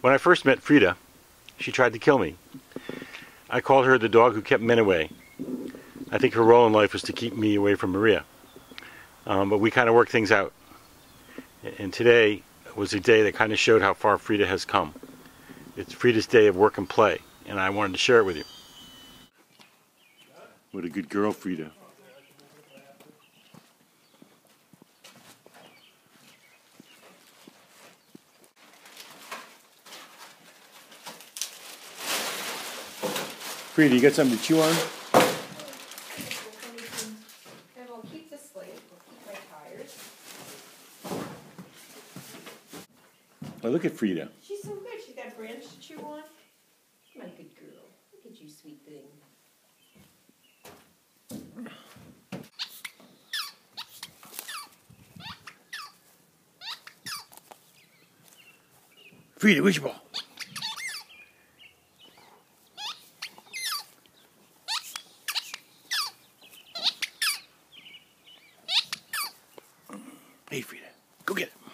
When I first met Frieda, she tried to kill me. I called her the dog who kept men away. I think her role in life was to keep me away from Maria. Um, but we kind of worked things out. And today was a day that kind of showed how far Frieda has come. It's Frieda's day of work and play, and I wanted to share it with you. What a good girl, Frieda. Frieda, you got something to chew on? And we'll keep the slate, we'll keep my tires. Oh, look at Frieda. She's so good, she's got a branch to chew on. My good girl, look at you, sweet thing. Frieda, where's Hey, Frieda, go get it.